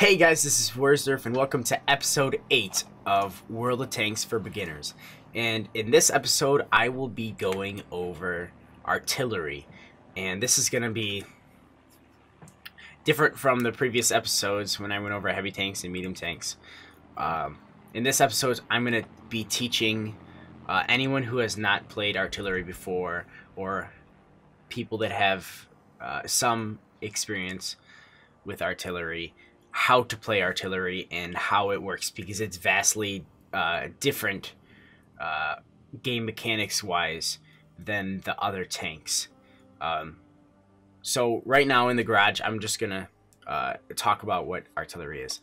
Hey guys, this is wersderf and welcome to episode 8 of World of Tanks for Beginners. And in this episode, I will be going over artillery. And this is going to be different from the previous episodes when I went over heavy tanks and medium tanks. Um, in this episode, I'm going to be teaching uh, anyone who has not played artillery before or people that have uh, some experience with artillery how to play artillery and how it works because it's vastly uh, different uh, game mechanics wise than the other tanks. Um, so right now in the garage, I'm just gonna uh, talk about what artillery is.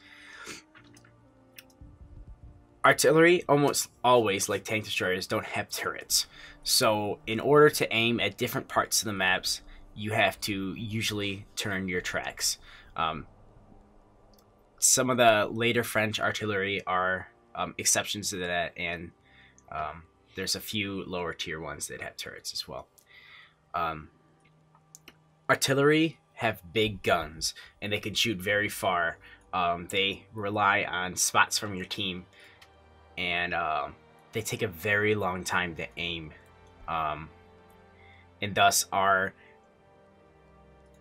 Artillery almost always, like tank destroyers, don't have turrets. So in order to aim at different parts of the maps, you have to usually turn your tracks. Um, some of the later French artillery are um, exceptions to that, and um, there's a few lower tier ones that have turrets as well. Um, artillery have big guns, and they can shoot very far. Um, they rely on spots from your team, and uh, they take a very long time to aim, um, and thus are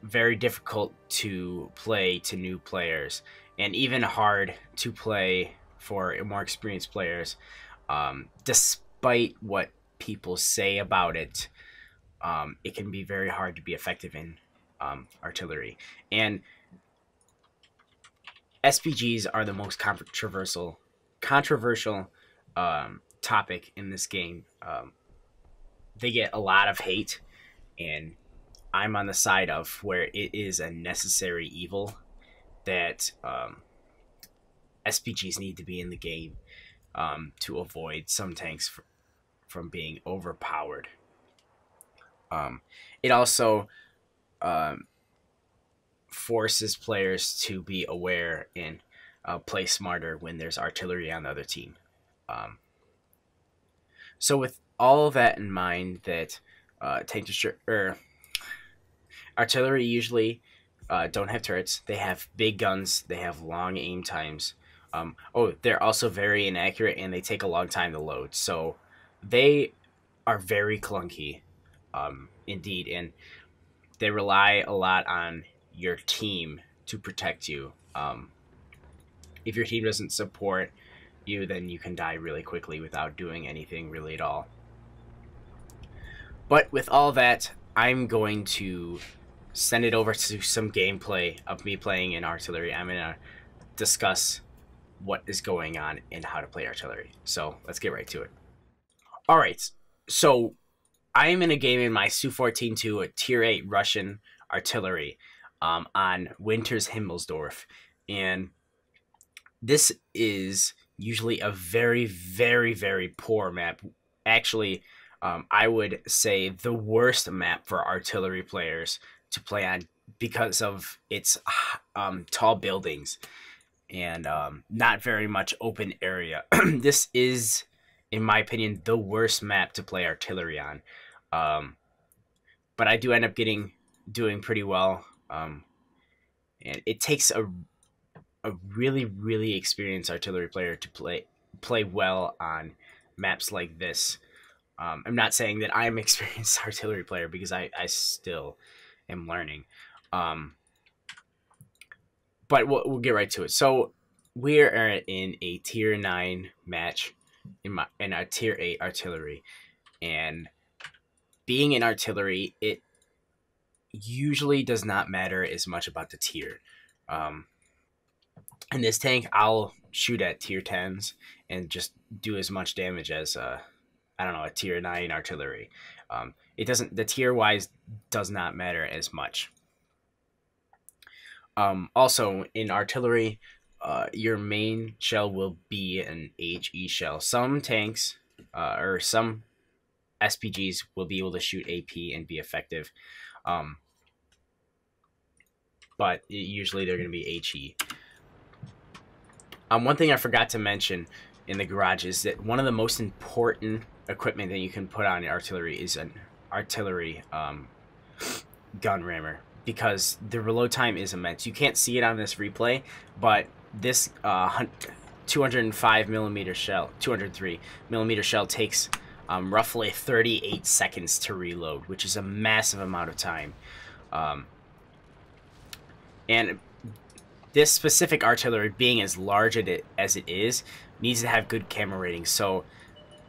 very difficult to play to new players and even hard to play for more experienced players. Um, despite what people say about it, um, it can be very hard to be effective in um, artillery. And SPGs are the most controversial controversial um, topic in this game. Um, they get a lot of hate, and I'm on the side of where it is a necessary evil that um, SPGs need to be in the game um, to avoid some tanks fr- from being overpowered. Um, it also um, forces players to be aware and uh, play smarter when there's artillery on the other team. Um, so, with all of that in mind, that uh, tank destroy er, artillery usually uh, don't have turrets. They have big guns. They have long aim times. Um, oh, they're also very inaccurate and they take a long time to load. So they are very clunky, um, indeed, and they rely a lot on your team to protect you. Um, if your team doesn't support you, then you can die really quickly without doing anything really at all. But with all that, I'm going to send it over to some gameplay of me playing in artillery. I'm gonna discuss what is going on and how to play artillery. So let's get right to it. All right, so I am in a game in my Su-14-2, a Tier 8 Russian artillery um, on Winter's Himmelsdorf. And this is usually a very, very, very poor map. Actually, um, I would say the worst map for artillery players to play on because of its um, tall buildings and um, not very much open area. this is, in my opinion, the worst map to play artillery on. Um, but I do end up getting doing pretty well. Um, and it takes a a really really experienced artillery player to play play well on maps like this. Um, I'm not saying that I'm experienced artillery player because I, I still am learning. Um, but we'll, we'll get right to it. So we are in a tier nine match in my in a tier eight artillery, and being in artillery, it usually does not matter as much about the tier. Um, in this tank, I'll shoot at tier tens and just do as much damage as uh, I don't know a tier nine artillery. Um, it doesn't the tier wise does not matter as much. Um, also in artillery, uh, your main shell will be an HE shell. Some tanks uh, or some SPGs will be able to shoot AP and be effective. Um, but usually they're going to be HE. Um, one thing I forgot to mention in the garage is that one of the most important equipment that you can put on artillery is an artillery um, gun rammer. because the reload time is immense. You can't see it on this replay, but this uh, 205 millimeter shell, 203 millimeter shell takes um, roughly 38 seconds to reload, which is a massive amount of time. Um, and this specific artillery, being as large as it is, needs to have good camo ratings. So,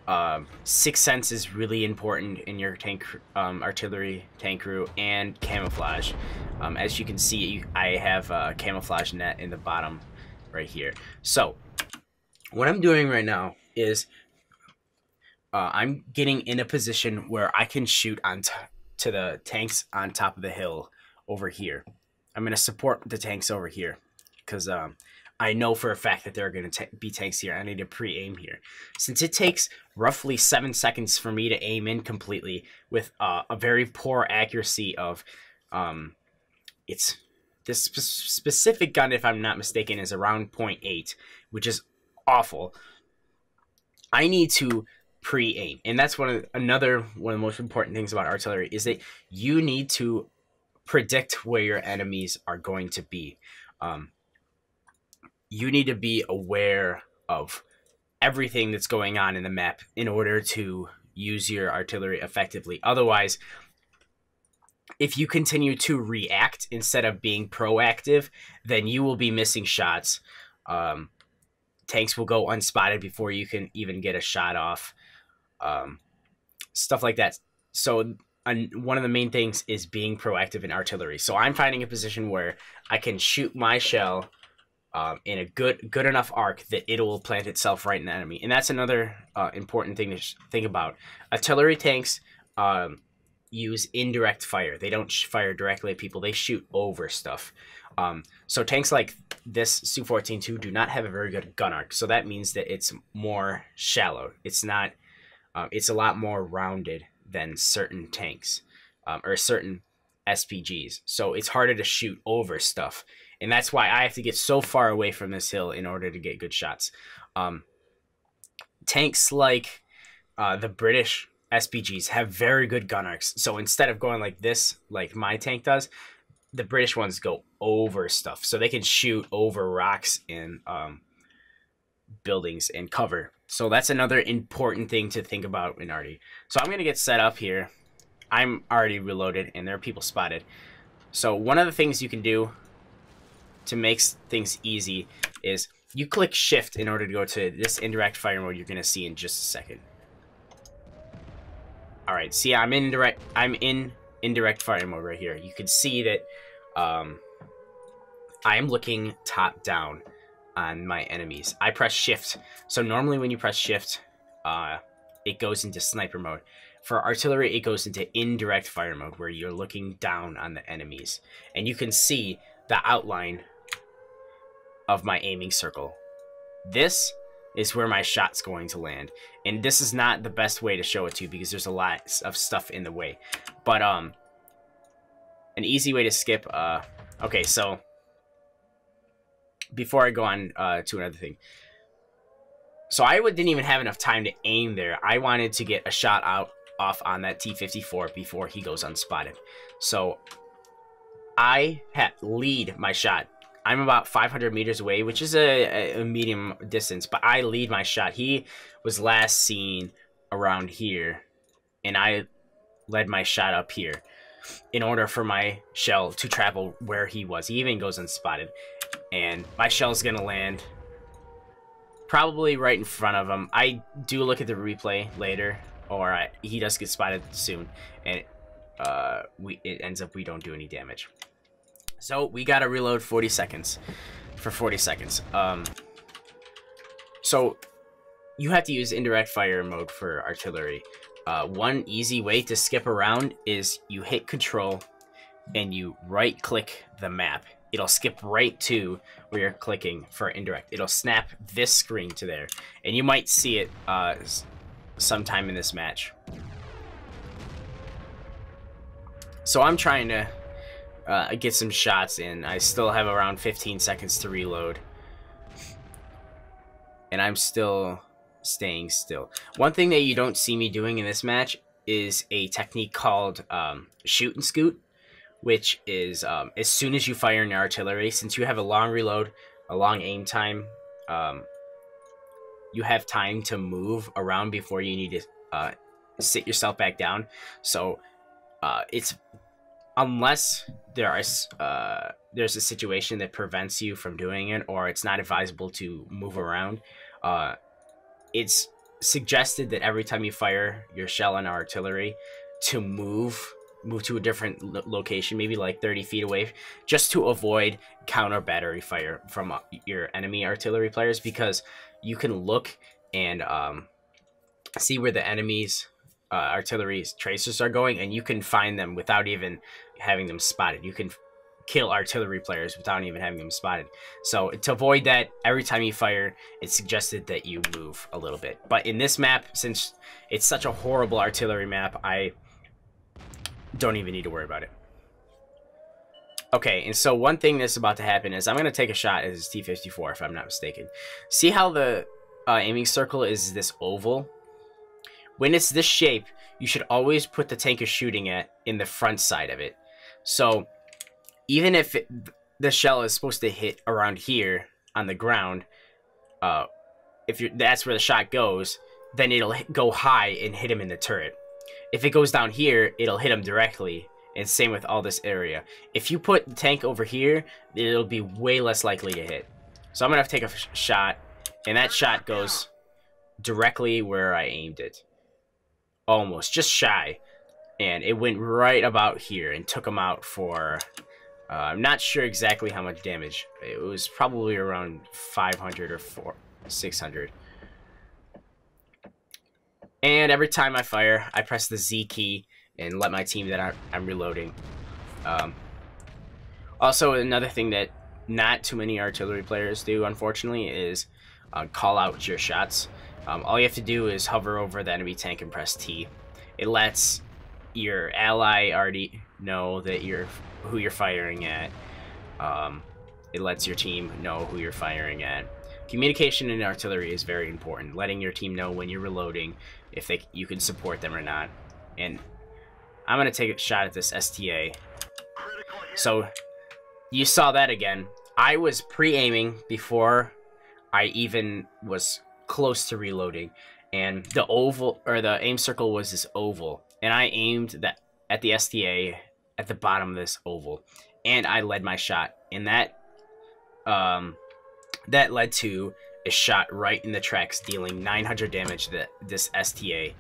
um, sixth sense is really important in your tank um, artillery tank crew and camouflage. Um, as you can see, I have a camouflage net in the bottom right here. So, what I'm doing right now is uh, I'm getting in a position where I can shoot on to the tanks on top of the hill over here. I'm going to support the tanks over here because um, I know for a fact that there are going to be tanks here. I need to pre-aim here. Since it takes roughly seven seconds for me to aim in completely with uh, a very poor accuracy of, um, it's this sp specific gun, if I'm not mistaken, is around 0.8, which is awful. I need to pre-aim, and that's one of another one of the most important things about artillery is that you need to predict where your enemies are going to be. Um, you need to be aware of everything that's going on in the map in order to use your artillery effectively. Otherwise, if you continue to react instead of being proactive, then you will be missing shots. Um, tanks will go unspotted before you can even get a shot off. Um, stuff like that. So one of the main things is being proactive in artillery. So I'm finding a position where I can shoot my shell um, in a good good enough arc that it will plant itself right in the enemy. And that's another uh, important thing to think about. Artillery tanks um, use indirect fire. They don't fire directly at people. They shoot over stuff. Um, so tanks like this Su-14-2 do not have a very good gun arc. So that means that it's more shallow. It's not. Uh, it's a lot more rounded than certain tanks um, or certain SPGs. So it's harder to shoot over stuff and that's why I have to get so far away from this hill in order to get good shots. Um, tanks like uh, the British SPGs have very good gun arcs. So instead of going like this, like my tank does, the British ones go over stuff. So they can shoot over rocks and um, buildings and cover. So that's another important thing to think about in arty. So I'm going to get set up here. I'm already reloaded and there are people spotted. So one of the things you can do to make things easy is you click shift in order to go to this indirect fire mode you're going to see in just a second. Alright, see I'm in indirect I'm in indirect fire mode right here. You can see that um, I am looking top down on my enemies. I press shift. So normally when you press shift, uh, it goes into sniper mode. For artillery, it goes into indirect fire mode where you're looking down on the enemies. And you can see the outline of my aiming circle. This is where my shot's going to land. And this is not the best way to show it to you because there's a lot of stuff in the way. But, um, an easy way to skip, uh, okay, so, before I go on, uh, to another thing. So I didn't even have enough time to aim there. I wanted to get a shot out off on that T-54 before he goes unspotted. So I lead my shot I'm about 500 meters away, which is a, a, medium distance, but I lead my shot. He was last seen around here, and I led my shot up here in order for my shell to travel where he was. He even goes unspotted, and my shell is going to land probably right in front of him. I do look at the replay later, or I, he does get spotted soon, and uh, we it ends up we don't do any damage. So we gotta reload 40 seconds for 40 seconds. Um, so you have to use indirect fire mode for artillery. Uh, one easy way to skip around is you hit control and you right click the map. It'll skip right to where you're clicking for indirect. It'll snap this screen to there. And you might see it uh, sometime in this match. So I'm trying to uh, get some shots in. I still have around 15 seconds to reload. And I'm still staying still. One thing that you don't see me doing in this match is a technique called um, shoot and scoot, which is um, as soon as you fire an artillery, since you have a long reload, a long aim time, um, you have time to move around before you need to uh, sit yourself back down. So uh, it's unless there is uh, there's a situation that prevents you from doing it, or it's not advisable to move around. Uh, it's suggested that every time you fire your shell on artillery, to move move to a different lo- location, maybe like 30 feet away, just to avoid counter battery fire from uh, your enemy artillery players because you can look and um, see where the enemy's uh, artillery tracers are going, and you can find them without even having them spotted. You can kill artillery players without even having them spotted. So to avoid that, every time you fire, it's suggested that you move a little bit. But in this map, since it's such a horrible artillery map, I don't even need to worry about it. Okay, and so one thing that's about to happen is I'm going to take a shot at this T-54, if I'm not mistaken. See how the uh, aiming circle is this oval? When it's this shape, you should always put the tank you're shooting at in the front side of it. So even if it, the shell is supposed to hit around here on the ground, uh, if you that's where the shot goes, then it'll go high and hit him in the turret. If it goes down here, it'll hit him directly. And same with all this area. If you put the tank over here, it'll be way less likely to hit. So I'm going to take a shot. And that shot goes directly where I aimed it. Almost. Just shy. And it went right about here and took him out for... Uh, I'm not sure exactly how much damage. It was probably around 500 or 4, 600. And every time I fire, I press the Z key and let my team that I'm reloading. Um, also, another thing that not too many artillery players do, unfortunately, is uh, call out your shots. Um, all you have to do is hover over the enemy tank and press T. It lets your ally already know that you're who you're firing at. Um, it lets your team know who you're firing at. Communication in artillery is very important. Letting your team know when you're reloading, if they you can support them or not. And I'm gonna take a shot at this STA. So you saw that again. I was pre-aiming before I even was close to reloading, and the oval or the aim circle was this oval, and I aimed that at the STA at the bottom of this oval, and I led my shot, and that um that led to a shot right in the tracks, dealing 900 damage to this STA.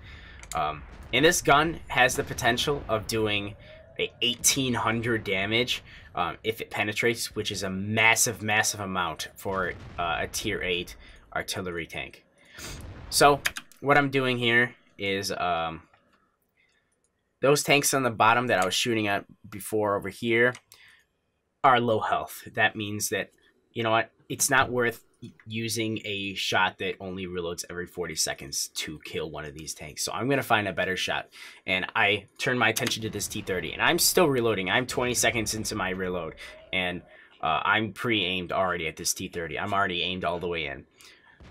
Um, and this gun has the potential of doing a 1800 damage um, if it penetrates, which is a massive, massive amount for uh, a tier 8 artillery tank. So, what I'm doing here is um, those tanks on the bottom that I was shooting at before over here are low health. That means that, you know what, it's not worth using a shot that only reloads every 40 seconds to kill one of these tanks. So I'm going to find a better shot. And I turn my attention to this T-30. And I'm still reloading. I'm 20 seconds into my reload. And uh, I'm pre-aimed already at this T-30. I'm already aimed all the way in.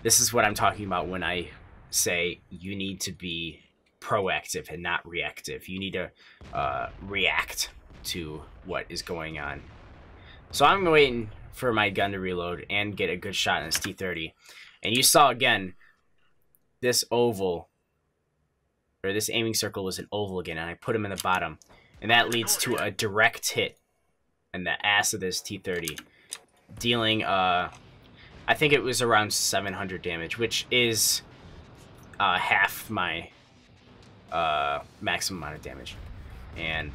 This is what I'm talking about when I say you need to be proactive and not reactive. You need to uh, react to what is going on. So I'm waiting for my gun to reload and get a good shot in this T-30. And you saw again, this oval, or this aiming circle was an oval again, and I put him in the bottom. And that leads to a direct hit in the ass of this T-30, dealing, uh, I think it was around 700 damage, which is uh, half my uh, maximum amount of damage. And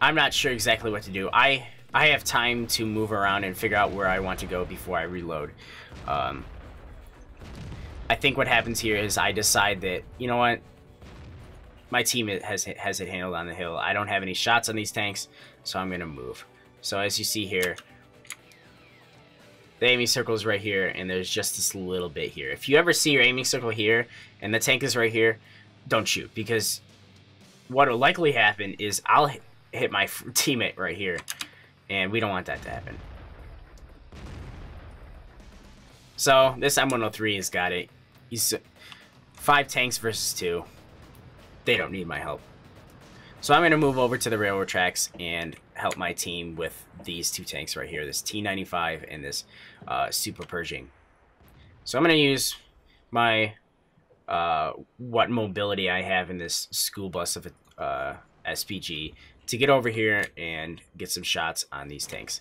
I'm not sure exactly what to do. I I have time to move around and figure out where I want to go before I reload. Um, I think what happens here is I decide that, you know what, my team has, has it handled on the hill. I don't have any shots on these tanks, so I'm going to move. So as you see here, the aiming circle is right here, and there's just this little bit here. If you ever see your aiming circle here, and the tank is right here, don't shoot, because what will likely happen is I'll hit my teammate right here, and we don't want that to happen. So, this M103 has got it. He's uh, five tanks versus two. They don't need my help. So I'm going to move over to the railroad tracks and help my team with these two tanks right here, this T-95 and this uh, Super Pershing. So I'm going to use my uh, what mobility I have in this school bus of a uh, SPG to get over here and get some shots on these tanks.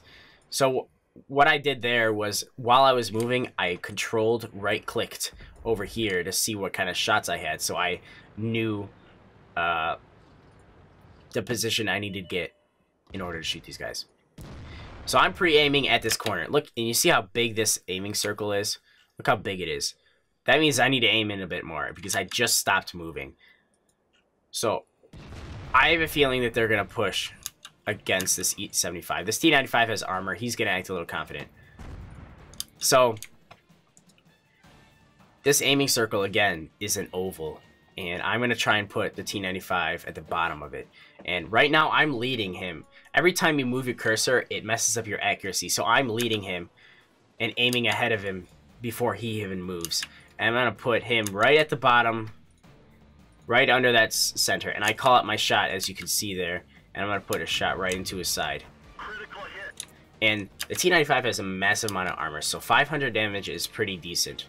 So what I did there was while I was moving, I controlled right clicked over here to see what kind of shots I had. So I knew uh, the position I needed to get in order to shoot these guys. So I'm pre-aiming at this corner. Look, and you see how big this aiming circle is? Look how big it is. That means I need to aim in a bit more because I just stopped moving. So I have a feeling that they're going to push against this E75. This T95 has armor. He's going to act a little confident. So this aiming circle, again, is an oval and I'm going to try and put the T95 at the bottom of it. And right now, I'm leading him. Every time you move your cursor, it messes up your accuracy. So I'm leading him and aiming ahead of him before he even moves. And I'm going to put him right at the bottom, right under that center. And I call it my shot, as you can see there. And I'm going to put a shot right into his side. And the T95 has a massive amount of armor, so 500 damage is pretty decent.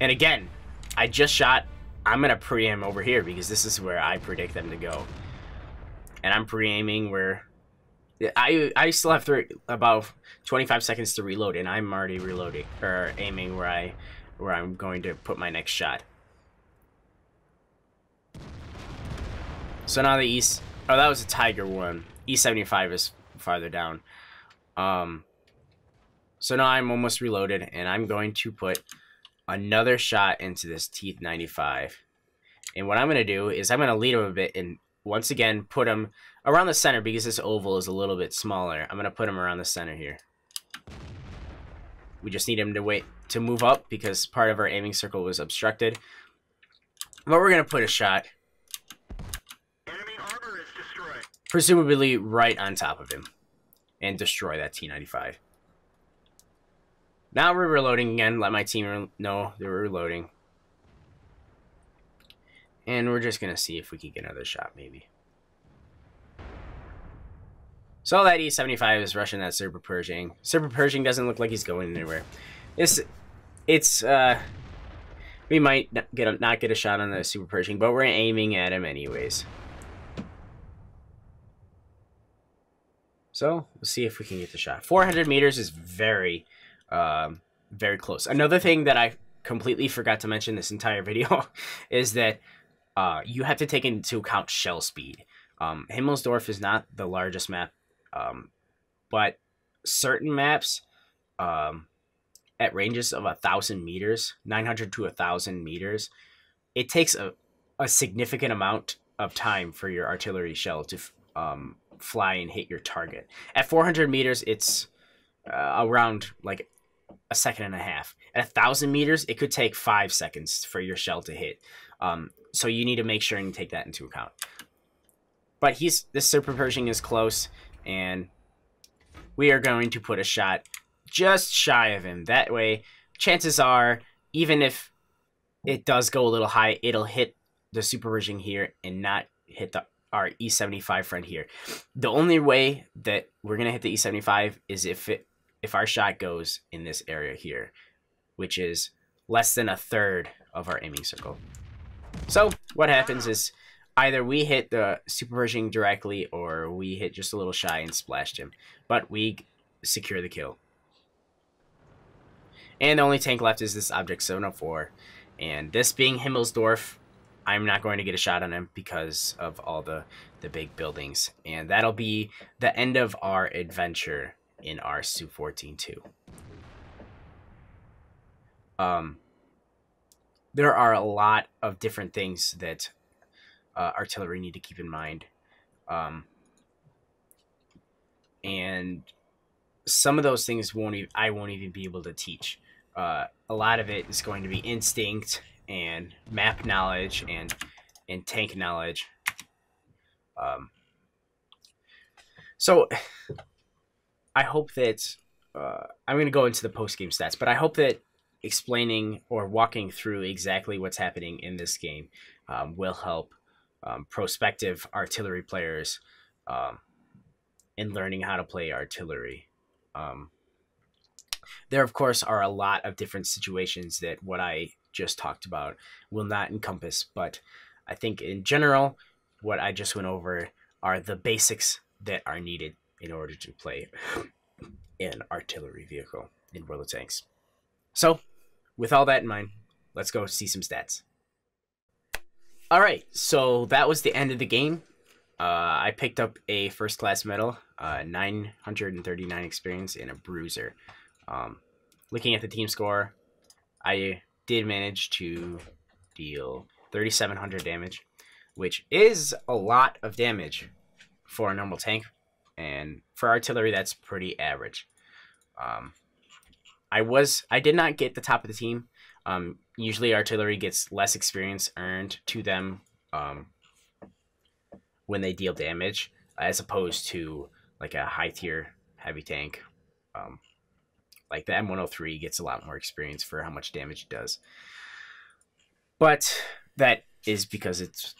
And again, I just shot I'm going to pre-aim over here because this is where I predict them to go. And I'm pre-aiming where... I I still have three, about 25 seconds to reload, and I'm already reloading, or aiming where, I, where I'm going to put my next shot. So now the East... Oh, that was a Tiger one. E75 is farther down. Um, so now I'm almost reloaded, and I'm going to put another shot into this T95. And what I'm going to do is I'm going to lead him a bit and once again put him around the center because this oval is a little bit smaller. I'm going to put him around the center here. We just need him to wait to move up because part of our aiming circle was obstructed. But we're going to put a shot. Presumably right on top of him. And destroy that T-95. Now we're reloading again. Let my team know they were reloading. And we're just going to see if we can get another shot, maybe. So that E75 is rushing that Super Pershing. Super Pershing doesn't look like he's going anywhere. It's, it's, uh, we might not get a, not get a shot on the Super Pershing, but we're aiming at him anyways. So, we'll see if we can get the shot. 400 meters is very, um, very close. Another thing that I completely forgot to mention this entire video is that uh, you have to take into account shell speed. Um, Himmelsdorf is not the largest map, um, but certain maps um, at ranges of a thousand meters, 900 to a thousand meters, it takes a, a significant amount of time for your artillery shell to um, fly and hit your target. At 400 meters, it's uh, around like a second and a half. At a thousand meters, it could take five seconds for your shell to hit. Um, so you need to make sure and take that into account. But he's this super Pershing is close, and we are going to put a shot just shy of him. That way, chances are, even if it does go a little high, it'll hit the super Pershing here and not hit the our E75 friend here. The only way that we're gonna hit the E75 is if it if our shot goes in this area here, which is less than a third of our aiming circle. So what happens is either we hit the super Pershing directly or we hit just a little shy and splashed him. But we secure the kill. And the only tank left is this Object 704. And this being Himmelsdorf, I'm not going to get a shot on him because of all the, the big buildings. And that'll be the end of our adventure in our Su-14-2. Um, there are a lot of different things that uh, artillery need to keep in mind. Um, and some of those things won't even, I won't even be able to teach. Uh, a lot of it is going to be instinct and map knowledge and and tank knowledge. Um, so I hope that uh, I'm going to go into the post game stats, but I hope that explaining or walking through exactly what's happening in this game um, will help um, prospective artillery players um, in learning how to play artillery. Um, there, of course, are a lot of different situations that what I just talked about will not encompass, but I think in general, what I just went over are the basics that are needed in order to play an artillery vehicle in World of Tanks. So, with all that in mind, let's go see some stats. All right, so that was the end of the game. Uh, I picked up a first class medal, uh, 939 experience, and a bruiser. Um, looking at the team score, I did manage to deal 3,700 damage, which is a lot of damage for a normal tank, and for artillery, that's pretty average. Um, I was I did not get the top of the team. Um, usually, artillery gets less experience earned to them um, when they deal damage, as opposed to like a high tier heavy tank. Um, like the M103 gets a lot more experience for how much damage it does. But that is because it's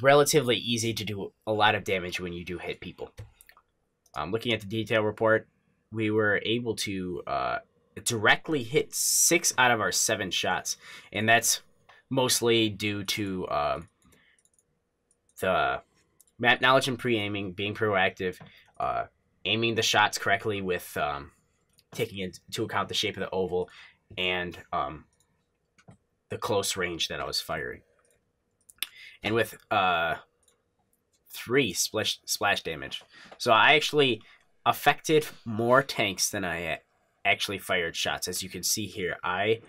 relatively easy to do a lot of damage when you do hit people. Um, looking at the detail report, we were able to uh, directly hit six out of our seven shots, and that's mostly due to uh, the map knowledge and pre-aiming, being proactive, uh, aiming the shots correctly with um, taking into account the shape of the oval and um, the close range that I was firing. And with uh, three splash splash damage. So I actually affected more tanks than I actually fired shots. As you can see here, I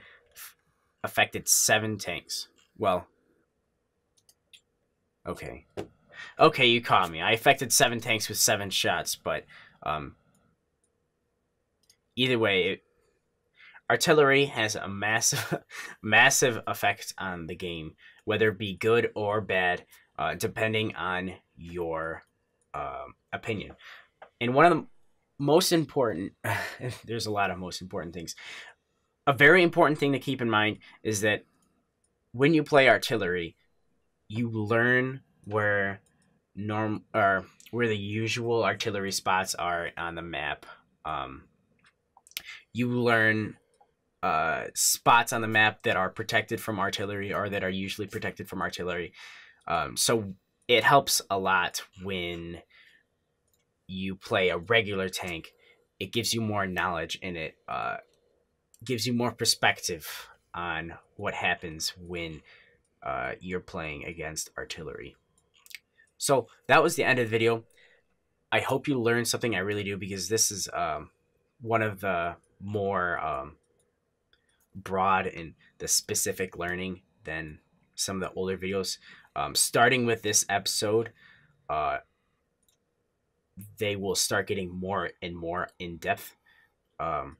affected seven tanks. Well, okay. Okay, you caught me. I affected seven tanks with seven shots, but um, either way, it, artillery has a massive, massive effect on the game, whether it be good or bad, uh, depending on your um, opinion. And one of the most important, there's a lot of most important things. A very important thing to keep in mind is that when you play artillery, you learn where norm or where the usual artillery spots are on the map. Um, you learn uh, spots on the map that are protected from artillery or that are usually protected from artillery. Um, so it helps a lot when you play a regular tank. It gives you more knowledge and it uh, gives you more perspective on what happens when uh, you're playing against artillery. So that was the end of the video. I hope you learned something. I really do because this is um, one of the more um, broad and the specific learning than some of the older videos. Um, starting with this episode, uh, they will start getting more and more in depth, um,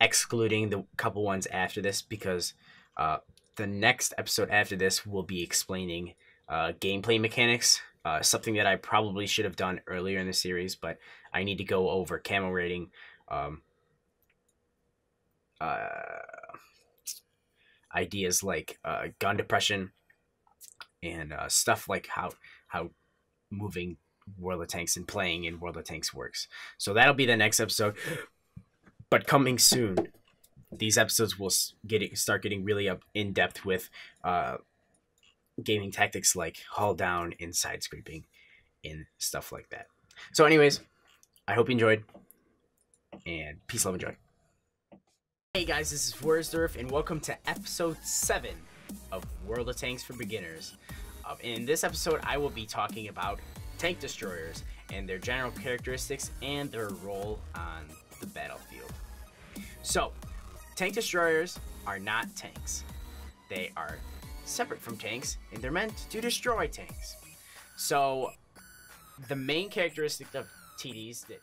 excluding the couple ones after this because uh, the next episode after this will be explaining uh, gameplay mechanics. Uh, something that I probably should have done earlier in the series, but I need to go over camo rating, um, uh, ideas like uh, gun depression, and uh, stuff like how how moving World of Tanks and playing in World of Tanks works. So that'll be the next episode, but coming soon. These episodes will get start getting really up in depth with uh, gaming tactics like hull down, and side scraping, and stuff like that. So, anyways, I hope you enjoyed, and peace, love, and joy. Hey guys, this is wersderf, and welcome to episode 7 of World of Tanks for Beginners. Uh, in this episode, I will be talking about tank destroyers and their general characteristics and their role on the battlefield. So, tank destroyers are not tanks. They are separate from tanks, and they're meant to destroy tanks. So, the main characteristic of TDs that